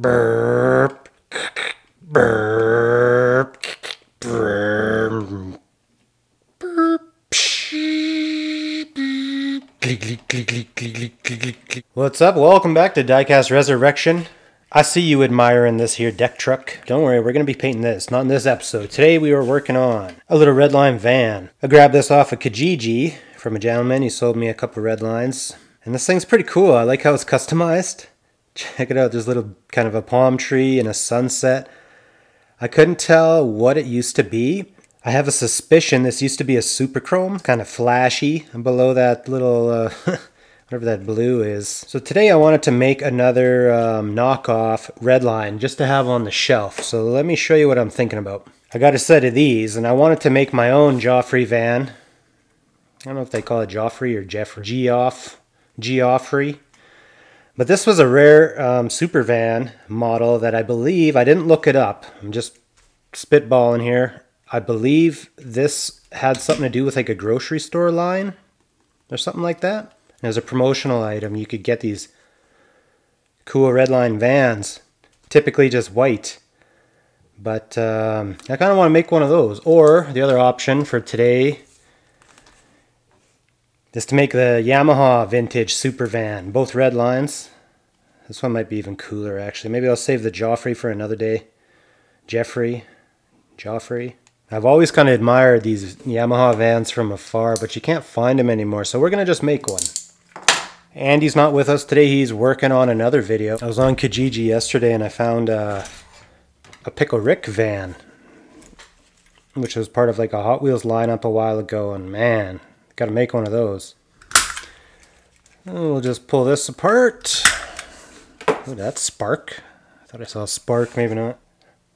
Burp. Burp. Burp. What's up? Welcome back to Diecast Resurrection. I see you admiring this here deck truck. Don't worry, we're going to be painting this, not in this episode. Today we are working on a little redline van. I grabbed this off of Kijiji from a gentleman. He sold me a couple red lines. And this thing's pretty cool. I like how it's customized. Check it out. There's a little kind of a palm tree and a sunset. I couldn't tell what it used to be. I have a suspicion this used to be a super chrome, kind of flashy below that little, uh, whatever that blue is. So today I wanted to make another um, knockoff red line just to have on the shelf. So let me show you what I'm thinking about. I got a set of these and I wanted to make my own Joffrey van. I don't know if they call it Joffrey or Jeffrey. Geoff. Geoffrey. But this was a rare um, super van model that I believe, I didn't look it up. I'm just spitballing here. I believe this had something to do with like a grocery store line or something like that. And as a promotional item, you could get these cool redline vans, typically just white. But um, I kind of want to make one of those. Or the other option for today is to make the Yamaha vintage super van, both red lines. This one might be even cooler actually. Maybe I'll save the Joffrey for another day. Jeffrey, Joffrey. I've always kind of admired these Yamaha vans from afar, but you can't find them anymore, so we're going to just make one. Andy's not with us today. He's working on another video. I was on Kijiji yesterday and I found uh, a Pickle Rick van, which was part of like a Hot Wheels lineup a while ago, and man, got to make one of those. And we'll just pull this apart. Oh, that's spark. I thought I saw a spark, maybe not.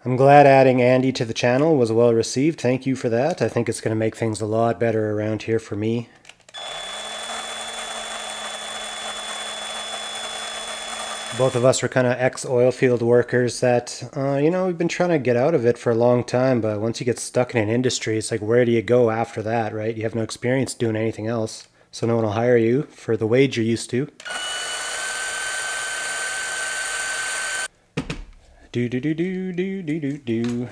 I'm glad adding Andy to the channel was well received. Thank you for that. I think it's going to make things a lot better around here for me. Both of us were kind of ex-oil field workers that, uh, you know, we've been trying to get out of it for a long time, but once you get stuck in an industry, it's like, where do you go after that, right? You have no experience doing anything else, so no one will hire you for the wage you're used to. Do do do do do do do do.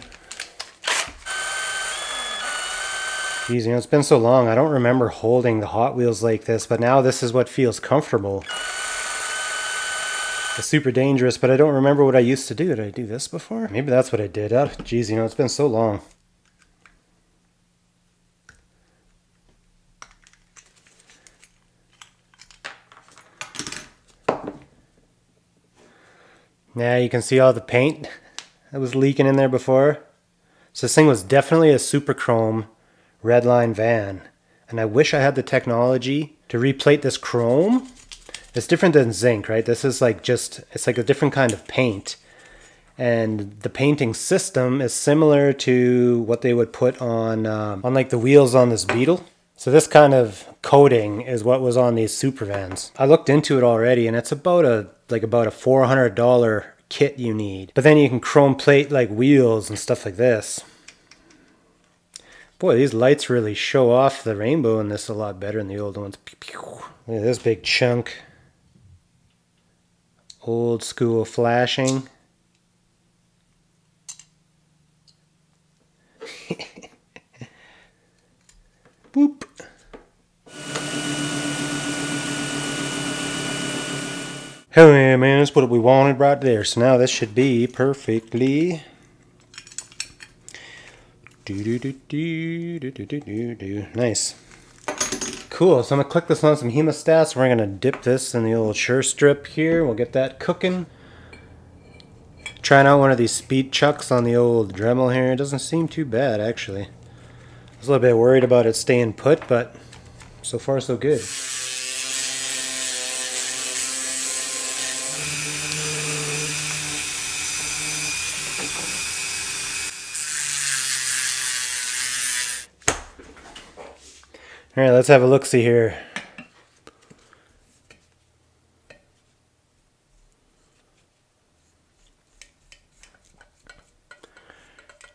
Geez, you know, it's been so long. I don't remember holding the Hot Wheels like this, but now this is what feels comfortable. It's super dangerous, but I don't remember what I used to do. Did I do this before? Maybe that's what I did. Oh, geez, you know, it's been so long. Now you can see all the paint that was leaking in there before. So this thing was definitely a super chrome redline van. And I wish I had the technology to replate this chrome. It's different than zinc, right? This is like just, it's like a different kind of paint. And the painting system is similar to what they would put on, um, on like the wheels on this Beetle. So this kind of coating is what was on these super vans. I looked into it already and it's about a like about a $400 kit you need. But then you can chrome plate like wheels and stuff like this. Boy, these lights really show off the rainbow in this a lot better than the old ones. Look at this big chunk old school flashing. Boop. Hell yeah, man, that's what we wanted right there. So now this should be perfectly. Do do do do do do do do. Nice. Cool, so I'm gonna click this on some hemostats. We're gonna dip this in the old sure strip here. We'll get that cooking. Trying out one of these speed chucks on the old Dremel here. It doesn't seem too bad, actually. I was a little bit worried about it staying put, but so far so good. All right, let's have a look-see here.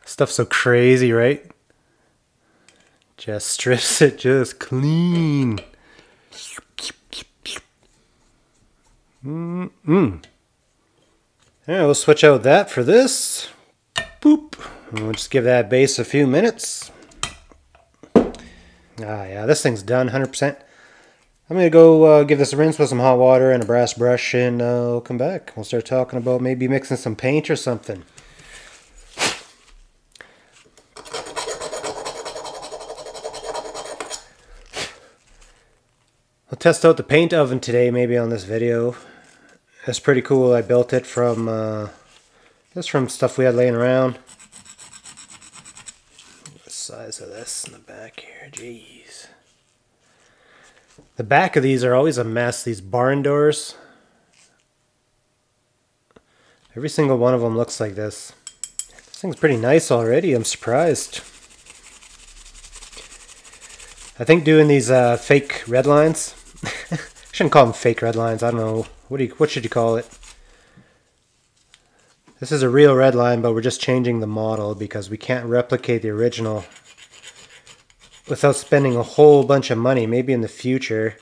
Stuff's so crazy, right? Just strips it just clean. Mm-mm. Alright, we'll switch out that for this. Boop. We'll just give that base a few minutes. Ah, yeah, this thing's done 100%. I'm going to go uh, give this a rinse with some hot water and a brass brush and uh, we'll come back. We'll start talking about maybe mixing some paint or something. I'll test out the paint oven today maybe on this video. It's pretty cool. I built it from uh, just from stuff we had laying around. Size of this in the back here, jeez. The back of these are always a mess, these barn doors. Every single one of them looks like this. This thing's pretty nice already, I'm surprised. I think doing these uh, fake red lines, I shouldn't call them fake red lines, I don't know, what, do you, what should you call it? This is a real red line, but we're just changing the model because we can't replicate the original without spending a whole bunch of money. Maybe in the future,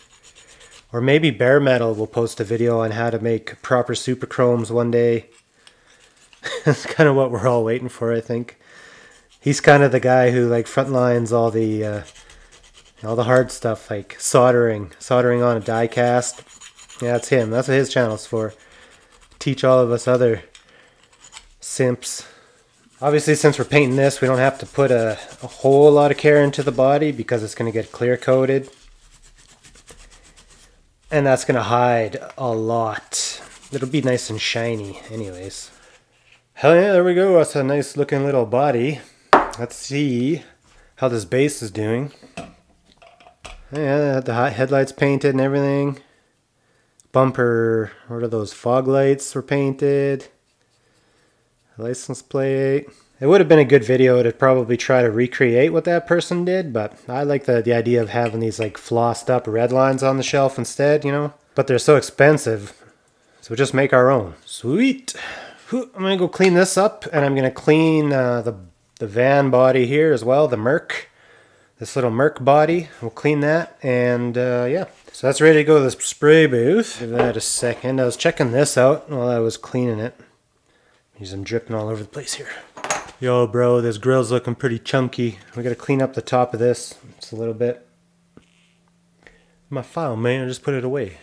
or maybe Bare Metal will post a video on how to make proper super chromes one day. That's kind of what we're all waiting for, I think. He's kind of the guy who like frontlines all the uh, all the hard stuff, like soldering, soldering on a die cast. Yeah, that's him. That's what his channel's for. Teach all of us other simps. Obviously, since we're painting this, we don't have to put a, a whole lot of care into the body because it's going to get clear coated. And that's going to hide a lot. It'll be nice and shiny anyways. Hell yeah, there we go. That's a nice looking little body. Let's see how this base is doing. Yeah, the headlights painted and everything. Bumper, what are those, fog lights were painted license plate. It would have been a good video to probably try to recreate what that person did, but I like the, the idea of having these like flossed up red lines on the shelf instead, you know? But they're so expensive, so we'll just make our own. Sweet. I'm gonna go clean this up and I'm gonna clean uh, the, the van body here as well, the Merc. This little Merc body, we'll clean that and uh, yeah. So that's ready to go to the spray booth. Give that a second. I was checking this out while I was cleaning it. Because I'm dripping all over the place here. Yo, bro, this grill's looking pretty chunky. We gotta clean up the top of this just a little bit. My file, man, I just put it away.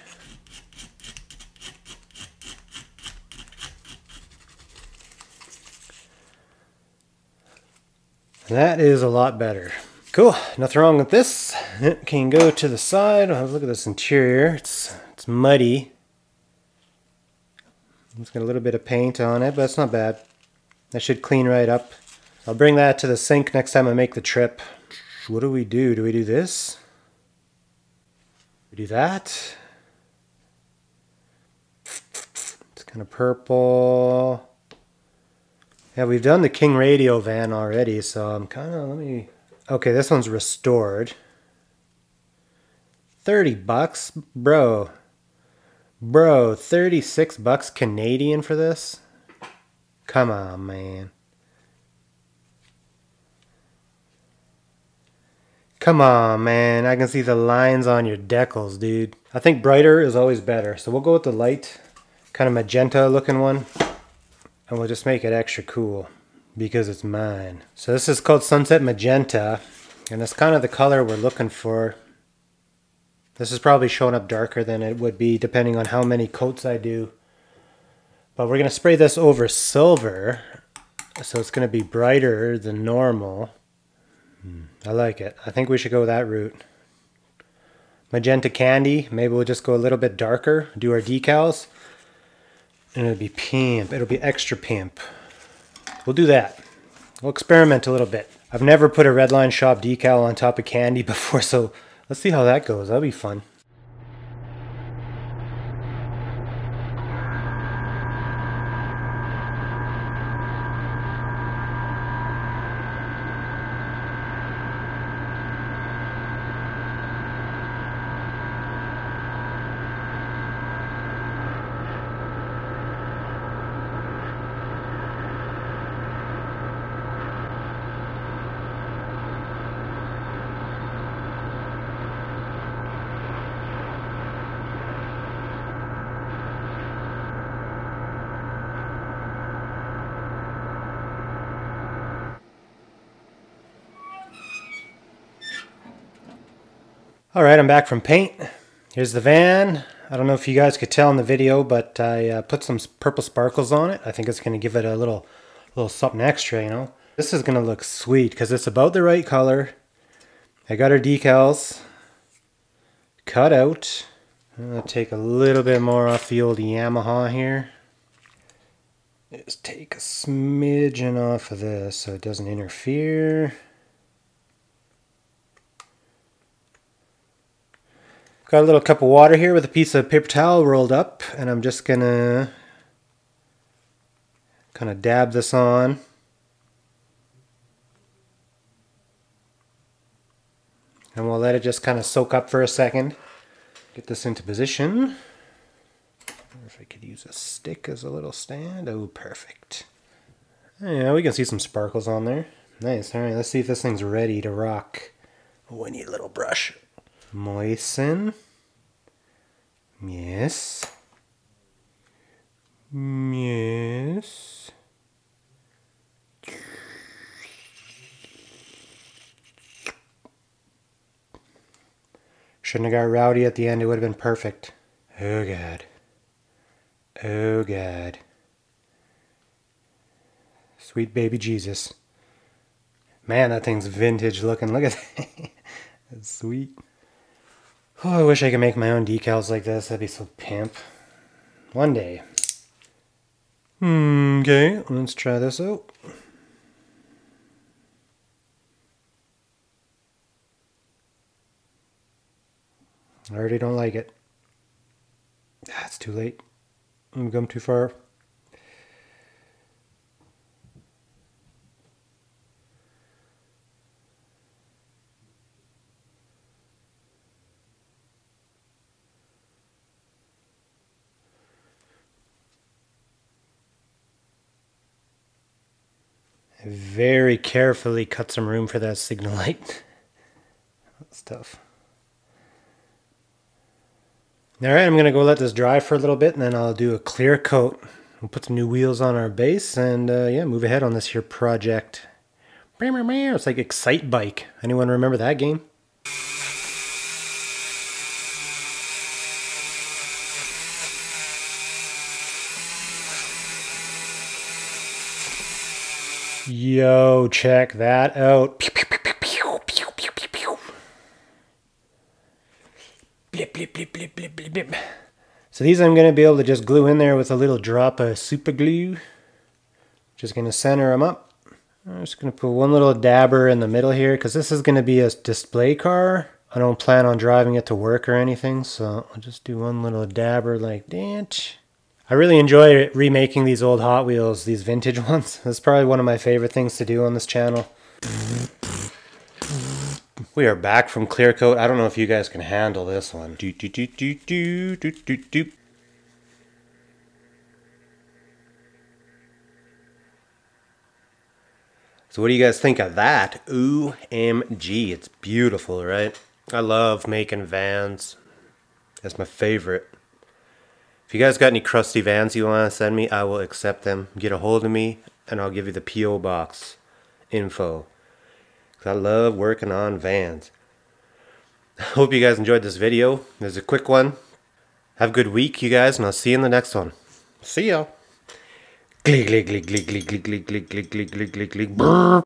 That is a lot better. Cool, nothing wrong with this. It Can go to the side. Look at this interior. It's it's muddy. It's got a little bit of paint on it, but it's not bad. That should clean right up. I'll bring that to the sink next time I make the trip. What do we do? Do we do this? We do that? It's kind of purple. Yeah, we've done the King Radio van already, so I'm kind of, let me... Okay, this one's restored. 30 bucks? Bro, Bro, 36 bucks Canadian for this? Come on, man. Come on, man. I can see the lines on your decals, dude. I think brighter is always better. So we'll go with the light, kind of magenta looking one. And we'll just make it extra cool because it's mine. So this is called Sunset Magenta. And it's kind of the color we're looking for. This is probably showing up darker than it would be depending on how many coats I do. But we're going to spray this over silver. So it's going to be brighter than normal. Hmm, I like it. I think we should go that route. Magenta candy. Maybe we'll just go a little bit darker. Do our decals. And it'll be pimp. It'll be extra pimp. We'll do that. We'll experiment a little bit. I've never put a Redline Shop decal on top of candy before, so Let's see how that goes. That'll be fun. All right, I'm back from paint. Here's the van. I don't know if you guys could tell in the video, but I uh, put some purple sparkles on it. I think it's going to give it a little, little something extra, you know. This is going to look sweet because it's about the right color. I got our decals cut out. I'm going to take a little bit more off the old Yamaha here. Just take a smidgen off of this so it doesn't interfere. Got a little cup of water here with a piece of paper towel rolled up and I'm just gonna kind of dab this on. And we'll let it just kind of soak up for a second. Get this into position. if I could use a stick as a little stand. Oh, perfect. Yeah, we can see some sparkles on there. Nice. All right, let's see if this thing's ready to rock. Oh, I need a little brush moisten. Yes. Yes. Shouldn't have got rowdy at the end, it would have been perfect. Oh god. Oh god. Sweet baby Jesus. Man, that thing's vintage looking. Look at that. That's sweet. Oh, I wish I could make my own decals like this. That'd be so pimp. One day. Okay, let's try this out. I already don't like it. That's ah, too late. I'm gone too far. Very carefully cut some room for that signal light. That's tough. Alright, I'm going to go let this dry for a little bit and then I'll do a clear coat. We'll put some new wheels on our base and uh, yeah, move ahead on this here project. It's like Excitebike. Anyone remember that game? Yo, check that out. Pew, pew, pew, pew, pew, pew, pew, pew. Blip, blip, blip, blip, blip, blip, blip. So these I'm going to be able to just glue in there with a little drop of super glue. Just going to center them up. I'm just going to put one little dabber in the middle here because this is going to be a display car. I don't plan on driving it to work or anything, so I'll just do one little dabber like that. I really enjoy remaking these old Hot Wheels, these vintage ones. That's probably one of my favorite things to do on this channel. We are back from clear coat. I don't know if you guys can handle this one. Do, do, do, do, do, do, do, do. So what do you guys think of that? OMG, it's beautiful, right? I love making vans. That's my favorite. If you guys got any crusty vans you want to send me, I will accept them. Get a hold of me, and I'll give you the P.O. box info. I love working on vans. I hope you guys enjoyed this video. There's a quick one. Have a good week, you guys, and I'll see you in the next one. See ya. Glig, glig, glig, glig, glig, glig, glig, glig, glig, glig, glig.